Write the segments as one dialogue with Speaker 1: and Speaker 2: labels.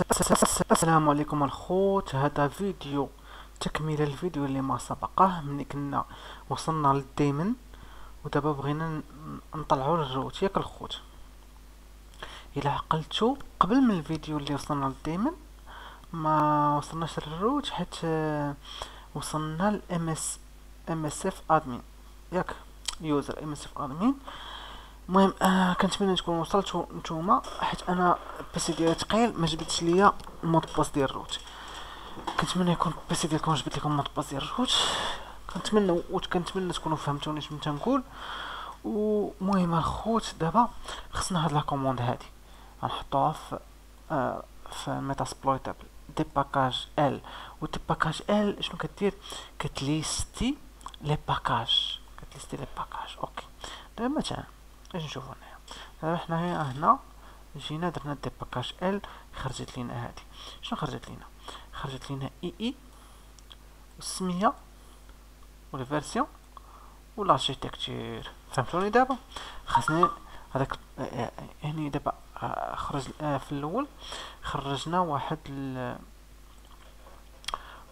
Speaker 1: السلام عليكم الخوت. هذا فيديو تكملة الفيديو اللي ما سبقه. ملي كنا وصلنا للديمن ودابا بغينا ن- نطلعو للروت ياك الخوت. إلى عقلتو قبل من الفيديو اللي وصلنا للديمن ما وصلناش للروت حيت آه، وصلنا لام اس ام اس اف ادمين ياك يوزر ام اس اف ادمين المهم آه كنتمنى تكونوا وصلتوا نتوما حيت أنا البيسي ديالي ثقيل ما جبتش ليا المود باس ديال الروت. كنتمنى يكون البيسي ديالكم جبت لكم المود باس ديال الروت. كنتمنى وكنتمنى تكونوا فهمتوني شنو تنقول. ومهم الخوت دابا خصنا هاد لا كوموند هادي. غنحطوها في آه في ميتاسبلويتابل دي باكاج ال و دي باكاج ال شنو كدير؟ كتليستي لي باكاج. كتليستي لي باكاج. أوكي دابا مثلا. اش نشوفو هنايا. دابا حنايا هنا جينا درنا دي باكاج ال خرجت لينا هادي. شنو خرجت لينا؟ خرجت لينا إي إي والسميه والفيرسيون والاركيتكتور فهمتوني دابا؟ خاصني هذاك يعني دابا خرج في الأول خرجنا واحد ال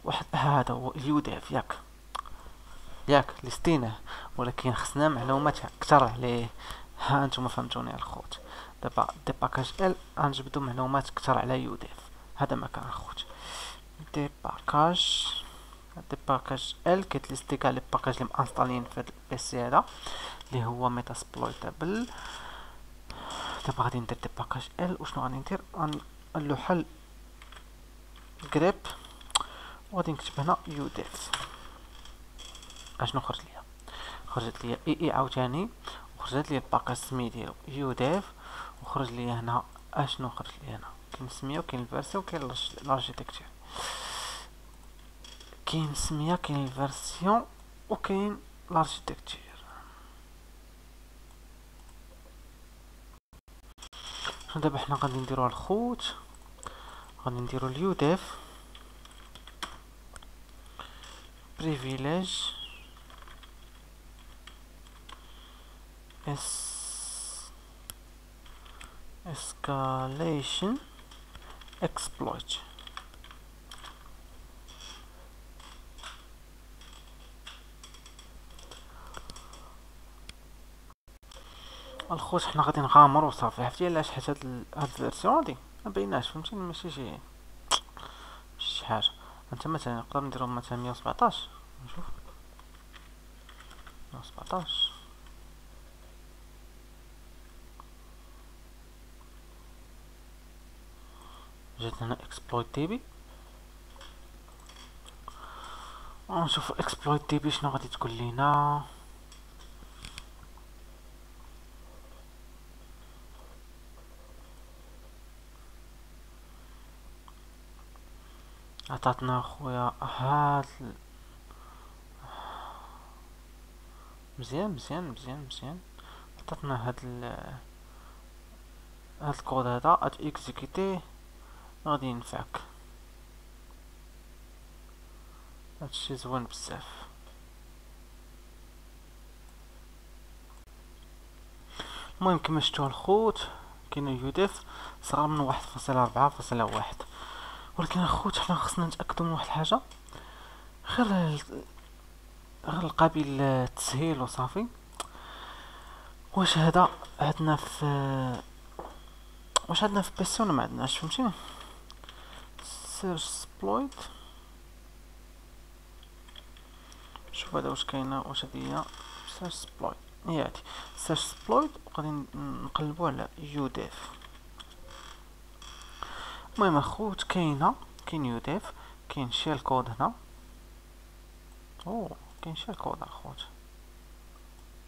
Speaker 1: واحد هذا هو اليوديف ياك. ياك لستينه ولكن خصنا معلومات أكثر عليه. ها أنتم فهمتوني الخوت. دابا دي باكاج ال غنجبدو معلومات أكثر على يوديف. هذا ما كان الخوت دي باكاج دي باكاج ال كيتليستي كاع لي باكاج اللي مانستالين في هاد البيسي هذا اللي هو ميتاسبلويتابل. دابا غادي ندير دي باكاج ال وشنو غادي ندير؟ غنلوحها جريب وغادي نكتب هنا يوديف. أشنو خرج ليا؟ خرجت ليا إي إي عاوتاني. وخرجت لي الباكاج السمي ديالو يوديف وخرج لي هنا. أشنو خرج لي هنا؟ كاين السميه وكاين الفيرسيون وكاين الاركيتكتور كاين السميه كاين الفيرسيون وكاين الاركيتكتور شنو دابا حنا غادي نديرو الخوت؟ غادي نديرو اليوديف. Privilege. Es escalation exploit. الخوت حنا غادي نغامر وصافي عرفتي علاش حيت هاد هاد الفيرسيون هادي ما بيناش فهمتيني؟ ماشي شي شي حاجة. انت مثلا نقدر نديرو مثلا 117 نشوف 117 جات هنا اكسبلويت تي بي ونشوف اكسبلويت تي بي شنو غادي تقول لينا. عطاتنا خويا هاد مزيان مزيان مزيان مزيان. عطاتنا هاد ال هاد الكود هذا ات اكزيكيتي غادي ينفعك هادشي زوين بزاف المهم كما شفتوا الخوت كاين يوديف صغر من واحد فاصلة أربعة فاصلة واحد. ولكن الخوت حنا خصنا نتأكدو من واحد الحاجة. غير غير القابل للتسهيل وصافي. واش هذا؟ عندنا في واش عندنا في بيسي ولا ما عندناش فهمتيني؟ سيرش سبلويت شوف هذا واش كاينة واش هادي هي؟ سيرش سبلويت هي هادي سيرش سبلويت وغادي نقلبو على يوديف المهم أخوت كاينة كاين يوديف كاين شيل كود هنا. أوه كاين شيل كود أخوت.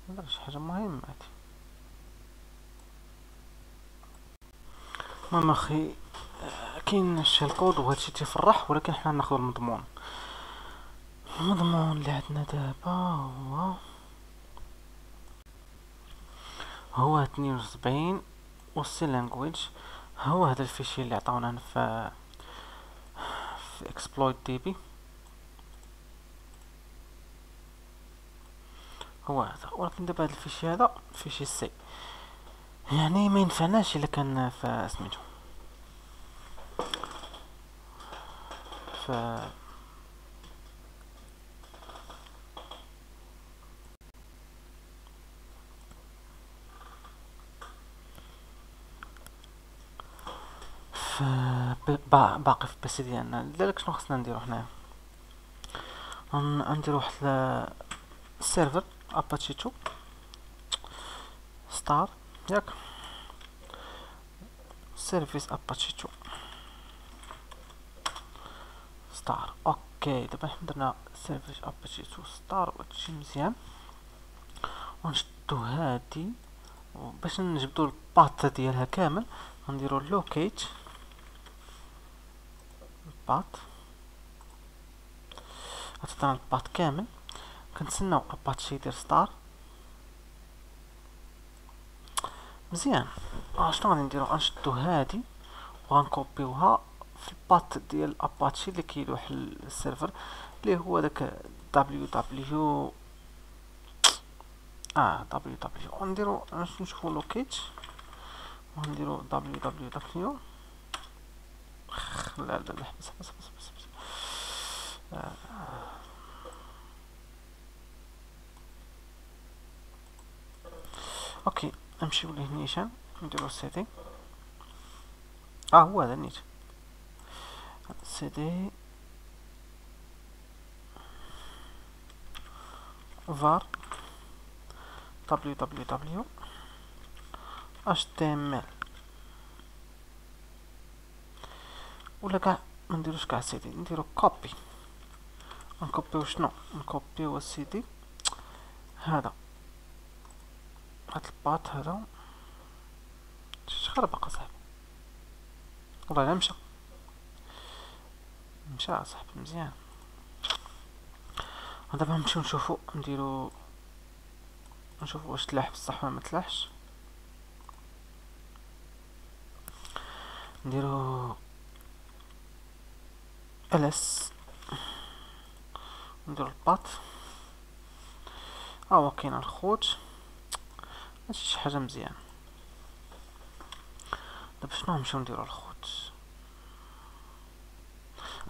Speaker 1: هذا شي حاجة مهمة هادي المهم أخي كاين الشيل كود وهادشي تيفرح ولكن حنا ناخذ المضمون المضمون اللي عندنا دابا هو هو 72 والسي لانجويج هو هذا الفيشي اللي عطاونا في في اكسبلويت دي بي هو هذا. ولكن دابا هذا الفيشي هذا فيشي سي. يعني ما ينفعناش إلا كان في في باقي في البيسي ديالنا لذلك شنو خصنا نديرو حنايا؟ نديرو واحد السيرفر اباتشي 2 ستار ياك. سيرفيس اباتشي 2 ستار أوكي دابا حنا درنا سيرفيس اباتشي 2 ستار وهادشي مزيان ونشدو هادي باش نجبدو الباط ديالها كامل غنديرو لوكيت الباط غتعطينا الباط كامل كنتسناو اباتشي يدير ستار مزيان آه شنو غادي نديرو غنشدو هادي وغنكوبيوها في الباط ديال اباتشي اللي كيلوح السيرفر اللي هو داك دبليو دبليو آه دبليو دبليو ونديرو نشوفو لوكيت ونديرو دبليو دبليو دبليو لا لا لا بس بس بس بس, بس. آه. أوكي نمشيو لهنيشان نديرو سيتي آه هو هذا نيت سيتي var www html ولا كاع ما نديروش كاع سيدي نديرو كوبي نكوبيو شنو نكوبيو السيدي هذا. هاد الباط هذا. شخربق اصاحبي والله لا مشى. مشى اصاحبي مزيان. دابا نمشيو نشوفو. نديرو نشوفو واش تلاح بصح ولا متلاحش نديرو الس نديرو الباط. ها هو كاين الخوت. ماشي شي حاجة مزيان. دابا شنو نمشيو نديرو الخوت؟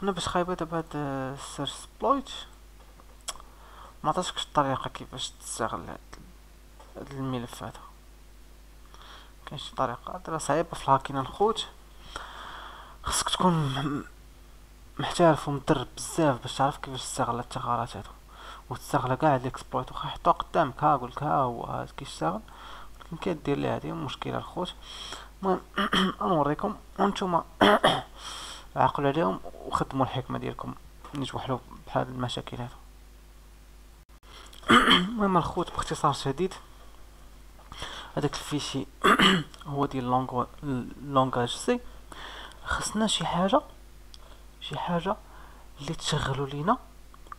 Speaker 1: أنا باش خايبه دابا هاد السيرش سبلويت ما عطاتكش الطريقة كيفاش تستغل هاد الملف هذا كاين شي طريقه راه صعيبه في الهاكين الخوت خصك تكون محترف ومدرب بزاف باش تعرف كيفاش تستغل الثغرات هادو وتستغل كاع الاكسبلويت واخا يحطوها قدامك ها قولك ها هو هذا كيشتغل ولكن كدير ليه هادي مشكله الخوت المهم نوريكم وانتوما عقلوا عليهم وخدموا الحكمة ديالكم ملي توحلوا بحال المشاكل هادو المهم الخوت باختصار شديد هذاك الفيشي هو ديال لونغاج سي. خصنا شي حاجة شي حاجة اللي تشغلوا لينا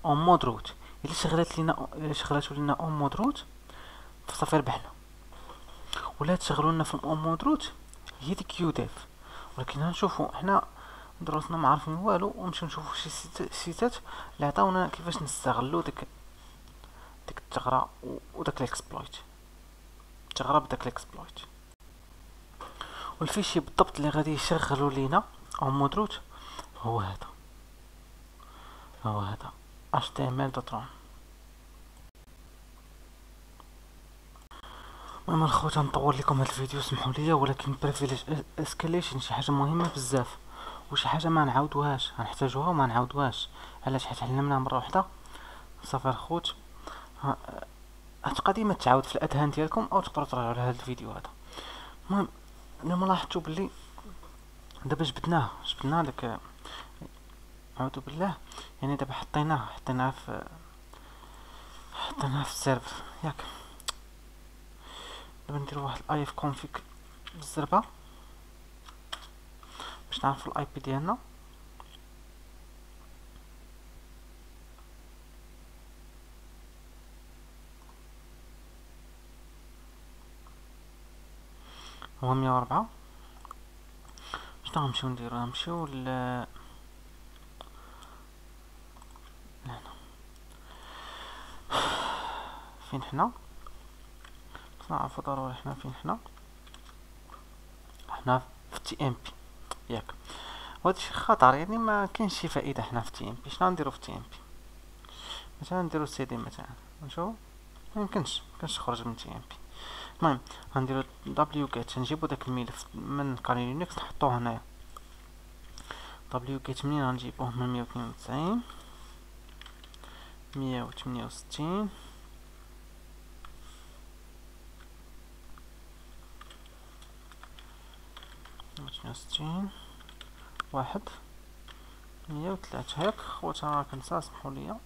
Speaker 1: اون مود روت إلا شغلت لينا شغلاتو لينا اون مود روت فصافي ربحنا. ولا تشغلوا لنا في الاون مود روت هي ديك يو ديف ولكن نشوفوا حنا دروسنا ما عارفين والو ونمشيو نشوفوا شي سيتات اللي عطاونا كيفاش نستغلوا ديك ديك الثغره وداك الاكسبلويت الثغره بداك الاكسبلويت والفيشي بالضبط اللي غادي يشغلوا لينا اون مود روت هو هذا. هو هذا. Html.rom المهم الخوت نطول لكم هذا الفيديو سمحوا لي ولكن بريفيليج اسكاليشن شي حاجة مهمة بزاف. وشي حاجة ما نعاودوهاش غنحتاجوها وما نعاودوهاش. علاش؟ حيت علمنا مرة واحدة صافي الخوت هاد قديمه تعاود في الأذهان ديالكم أو تقدروا تراجعوا على هذا الفيديو هذا. المهم أنا ملاحظتوا بلي دابا جبدناه جبدنا داك اعوذ بالله. يعني دابا حطيناه حطيناه في حطيناه في السيرفر ياك. دابا نديرو واحد الاي اف كونفيغ بالزربه باش نعرفو الاي بي ديالنا. هو مية وربعة شنو غنمشيو نديرو غنمشيو ل فين حنا؟ نعرفو ضروري حنا فين حنا؟ حنا في تي ام بي ياك. وهذا شي خطر يعني ما كاينش شي فائدة حنا في تي ام بي شنو نديرو في تي ام بي مثلا نديرو سي دي مثلا. نشوف ميمكنش ميمكنش تخرج من تي ام بي المهم غنديرو دبليو جيت. نجيبو داك الملف من كالي لينكس نحطوه هنايا. دبليو جيت منين غنجيبوه؟ من مية وثنين وتسعين. مية وثمانية وستين مية وستين واحد. مية وثلاثة هاك. خوتا راه كنسى سمحوا ليا.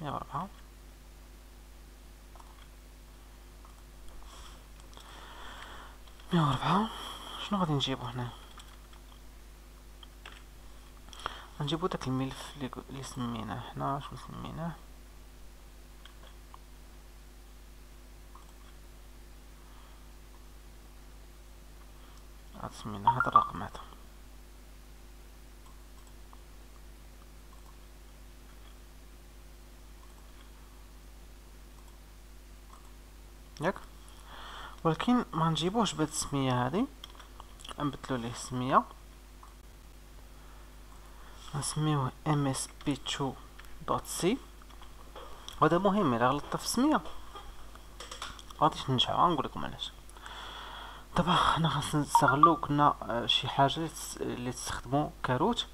Speaker 1: مية وربعة. مية وربعة. شنو غادي نجيبو هنا؟ غنجيبو داك الملف اللي سميناه هنا شنو سميناه؟ سمينا هذا الرقم ياك. ولكن ما نجيبوش بهاد السمية هذه نبدلو ليه السميه نسميوه msp2.c وهذا مهم إلا غلطت في السمية. غاديش ننجحو غنقول لكم علاش. دابا حنا خاصنا نستغلو كنا آه، شي حاجة اللي تستخدمو كاروت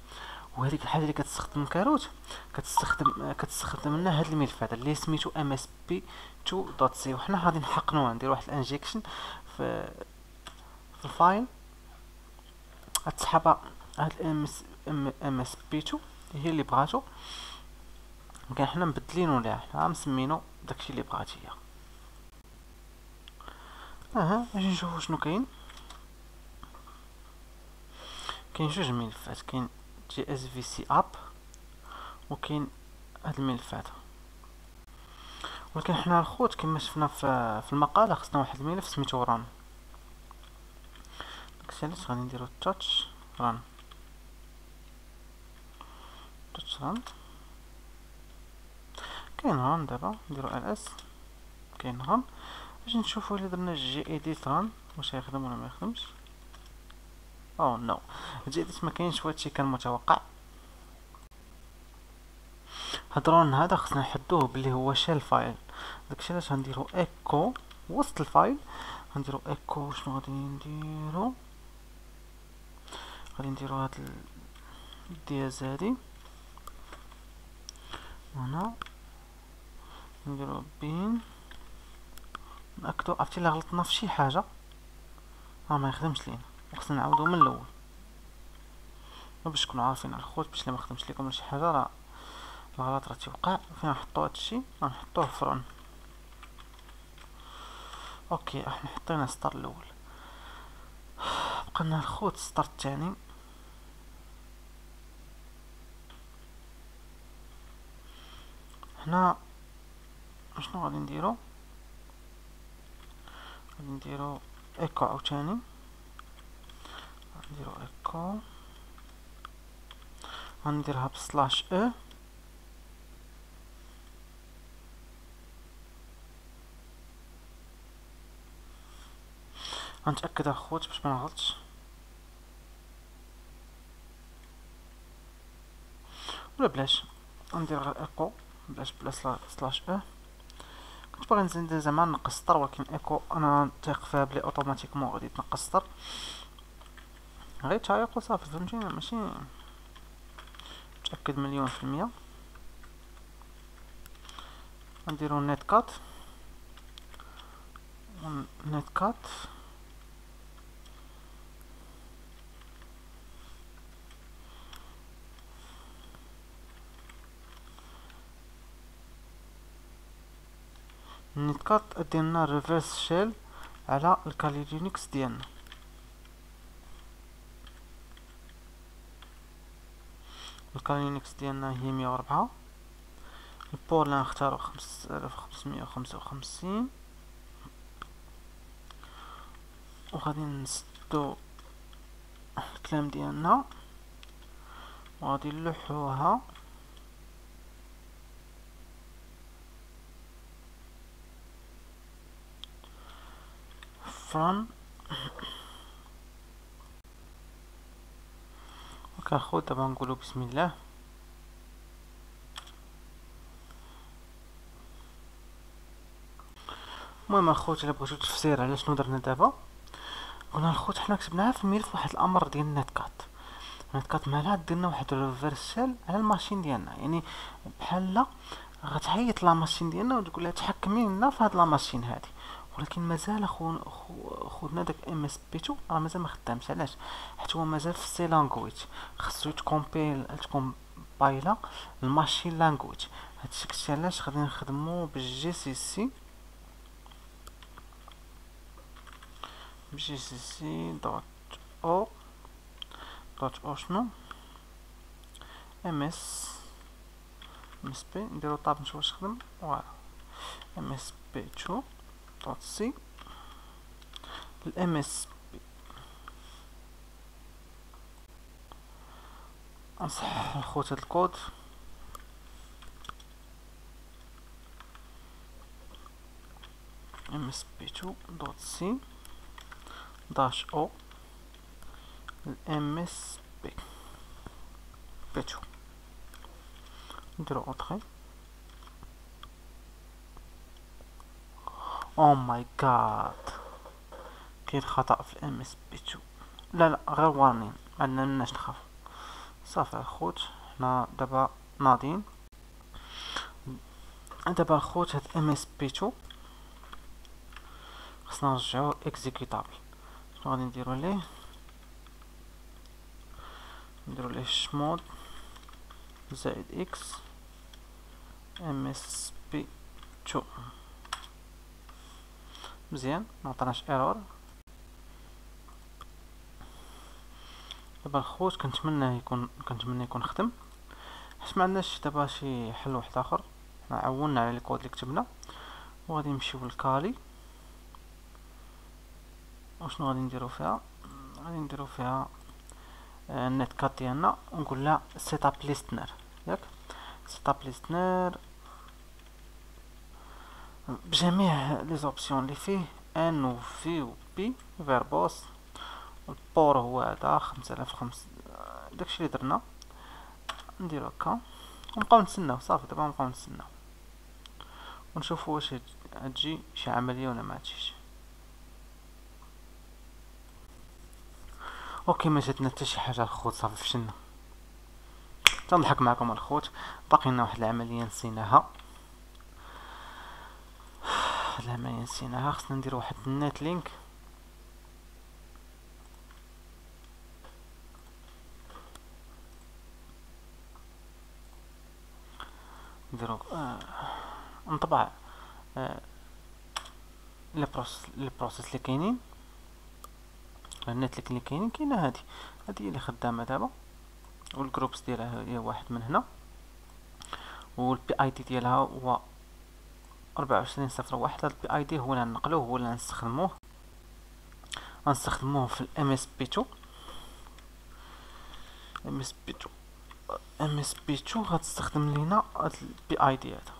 Speaker 1: وهذيك الحاجة اللي كتستخدم كاروت كتستخدم آه، كتستخدم لنا هاد الملف هذا اللي سميتو ام اس بي 2 دوت سي وحنا غادي نحقنوه ندير واحد الانجكشن في في الفايل. غتسحب هاد ام اس بي 2 هي اللي بغاتو. كان حنا مبدلينو ليها حنا مسمينو داكشي اللي بغات هي. أها أجي نشوفو شنو كاين كاين جوج ملفات كاين جي اس في سي اب وكاين هاد الملف هذا ولكن حنا الخوت كما شفنا في المقالة خصنا واحد الملف سميتو ران داكشي علاش غادي نديرو تاتش ران تاتش ران كاين ران دابا نديرو ال اس كاين ران باش نشوفو الا درنا جي ايديت ران واش يخدم ولا ما يخدمش. أو نو جي ايديت ما كاينش وهادشي كان متوقع. هاد ران هذا خصنا نحدوه بلي هو شال فايل. داكشي علاش غنديرو ايكو وسط الفايل. غنديرو ايكو شنو غادي نديرو؟ غادي نديرو هاد الدياز هادي. هنا. نديرو بين. نأكدو عرفتي الا غلطنا في شي حاجة. راه ما يخدمش لينا. وخصنا نعاودو من الأول. باش تكونوا عارفين الخوت باش ما خدمش لكم شي حاجة راه الغلط راه تيوقع. فين نحطو هادشي غنحطوه في رون أوكي إحنا حطينا السطر الأول. بقى الخوت السطر الثاني هنا شنو غادي نديرو؟ غادي نديرو ايكو عاوتاني نديرو ايكو غنديرها بسلاش أو غنتاكد اخوت باش ما ولا بلاش غندير غير ايكو بلاش بلا سلاش أو كنت باغي نزيد زعما نقص السطر ولكن إيكو أنا تايق فيها بلي أوتوماتيكمون غادي تنقص السطر غير تعيق وصافي فهمتيني؟ ماشي متأكد مليون في المية. نديرو نيت كات. نيت كات. نتكات ديالنا ريفرس شيل على الكالي لينكس ديالنا. الكالي لينكس ديالنا هي مية وربعة البور اللي نختارو خمسمية وخمسة وخمسين. وغادي نسدو الكلام ديالنا. وغادي نلوحوها. فران وكنخوض دابا نقولو بسم الله. المهم الخوت الا بغيتو تفسير على شنو درنا دابا؟ قلنا الخوت حنا كتبناها في الملف واحد الأمر ديال نت كات. نت كات مالها درنا واحد الريفرسال على الماشين ديالنا. يعني بحال غتعيط لا ماشين ديالنا وتقول لها تحكمي لنا في هاد لا ماشين هادي. ولكن مازال خو خونا داك إم إس بي 2 راه مازال ما خدامش علاش؟ حيت هو مازال في سي لانغويج. خصو تكومبيل تكومبايلا الماشين لانغويج. هادشي كشي علاش غادي نخدمو بالجي سي سي؟ بجي سي سي دوت أو دوت أو شنو؟ إم اس إم إس بي. نديرو طاب نشوف واش خدم. فوالا. إم إس بي 2 سي الام اس بي الخوت هاد الكود. ام اس بي 2 دوت سي داش أو الام اس بي بي 2 نديرو اوتري أو ماي جاد كاين خطأ في الام اس بي 2 لا لا غير وارنين عندنا مناش نخاف صافي الخوت حنا دابا ناضين. دابا الخوت هاد ام اس بي 2 خصنا نرجعو اكزيكوتابل شنو غادي نديرو ليه؟ نديرو ليه شمود زائد إكس ام اس بي 2 مزيان معطيناش ايرور دابا الخوت كنتمنى يكون كنتمنى يكون خدم حيت ما عندناش دابا شي حل واحد آخر. حنا عونا على الكود اللي كتبنا. وغادي نمشيو للكالي وشنو غادي نديرو فيها؟ غادي نديرو فيها النت آه، كات ديالنا. ونقول لها سيت اب ليستنر ياك؟ سيت اب ليستنر بجميع لي زوبسيون اللي فيه ان و في و بي فيربوس البور هو هذا خمسة الاف خمس داكشي اللي درنا نديرو هكا ونبقاو نتسناو صافي دابا نبقاو نتسناو ونشوفو واش تجي شي عملية ولا ما تجيش أوكي ما جاتنا حتى شي حاجة الخوت صافي فشلنا تنضحك معكم الخوت باقي لنا واحد العملية نسيناها واحد العملية نسيناها خصنا ندير واحد النت لينك. نديرو آه نطبع آه لي بروسيس لي بروسيس اللي كاينين. النت اللي كاينين كاينة هادي. هادي اللي خدامة دابا. والجروبس ديالها هي واحد من هنا. والبي اي دي ديالها هو أربعة وعشرين صفر واحد هاد البي اي دي هو اللي غنقلوه هو اللي غنستخدموه غنستخدموه في الام اس بي 2 ام اس بي 2 ام اس بي 2 غتستخدم لينا هاد البي اي دي هذا.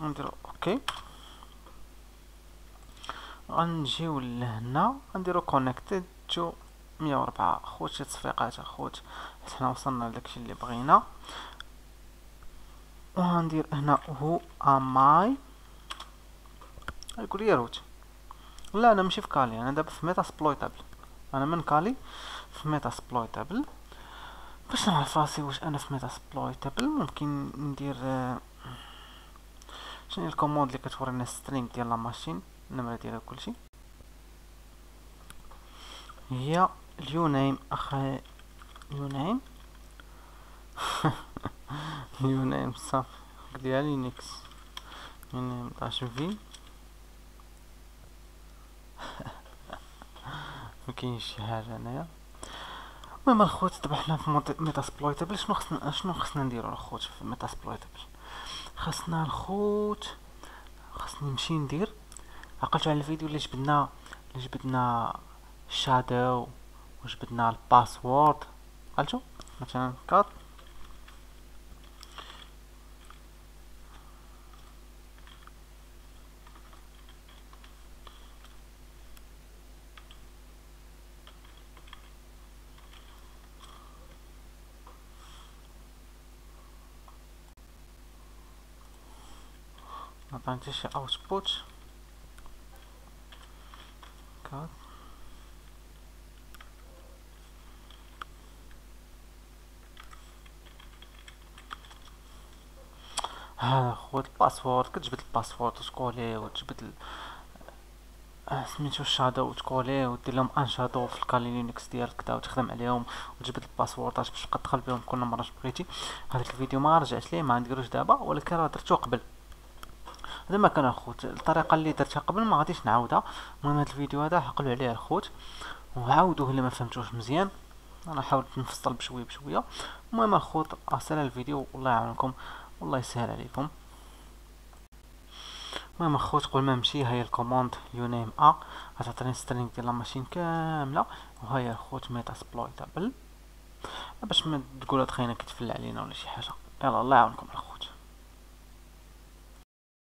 Speaker 1: نديرو أوكي. غنجيو لهنا غنديرو كونيكتد تو مية وربعة خوت شي تصفيقات اخوت حيت حنا وصلنا لداكشي اللي بغينا. وغندير هنا هو اماي يقول لي روت لا أنا ماشي في كالي أنا دابا في ميتا سبلويتابل أنا من كالي في ميتا سبلويتابل باش نعرف راسي واش أنا في ميتا سبلويتابل ممكن ندير شنو هي الكوموند اللي كتورينا سترينغ ديال لا ماشين النمرة ديالها كلشي هي اليونيم اخا اليونيم اليونيم صافي ديال لينكس يونيم داش في مكاينش شي حاجة هنايا. المهم الخوت دابا حنا في ميتا سبلويتابل شنو خصنا شنو خصنا نديرو الخوت في ميتا سبلويتابل خصنا الخوت خصني نمشي ندير. عقلتوا على الفيديو اللي جبدنا اللي جبدنا شادو وجبدنا الباسورد عقلتوا مثلا كات عطاني شي اوتبوت كات هذا خوت الباسورد. كتجبد الباسورد وتكوليه وتجبد آه، سميتو الشادو وتكوليه ودير لهم ان شادو في الكالي لينكس ديالك كدا وتخدم عليهم وتجبد الباسوردات باش تبقى تدخل بهم كل مرة بغيتي. هذاك الفيديو ما رجعت ليه ما نديروش دابا ولكن راه درتو قبل. هذا ما كان الخوت الطريقة اللي درتها قبل ما غاديش نعاودها. المهم هذا الفيديو هذا عقلوا عليه الخوت. وعاودوه الا ما فهمتوش مزيان. أنا حاولت نفصل بشوية بشوية. المهم الخوت أصلا الفيديو. والله يعاونكم. والله يسهل عليكم. المهم اخوت قبل ما نمشي هاي الكوموند. يو نيم ا غتعطيني سترينغ ديال لاماشين كاملة. وهاي اخوت ميتا سبلويتابل باش ما تقول هاد خينا كتفل علينا ولا شي حاجة. يلا الله يعاونكم